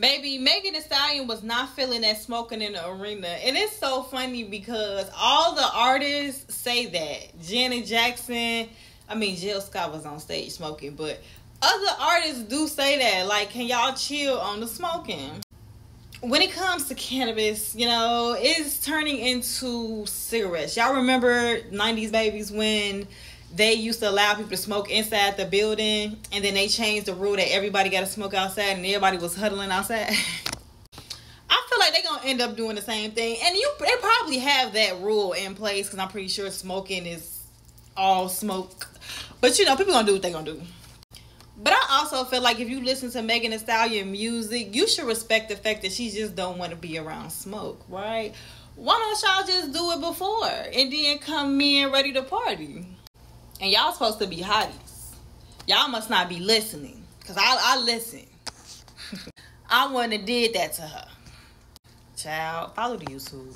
Baby, Megan Thee Stallion was not feeling that smoking in the arena. And it's so funny because all the artists say that. Janet Jackson, I mean, Jill Scott was on stage smoking, but other artists do say that. Like, can y'all chill on the smoking? When it comes to cannabis, you know, it's turning into cigarettes. Y'all remember 90s babies when they used to allow people to smoke inside the building and then they changed the rule that everybody got to smoke outside and everybody was huddling outside. I feel like they're gonna end up doing the same thing, and you they probably have that rule in place because I'm pretty sure smoking is all smoke. But you know, people gonna do what they gonna do. But I also feel like if you listen to Megan Thee Stallion music, you should respect the fact that she just don't want to be around smoke, right? Why don't y'all just do it before and then come in ready to party? And y'all supposed to be hotties. Y'all must not be listening. Cause I I listen. I wouldn't have did that to her. Child, follow the YouTube.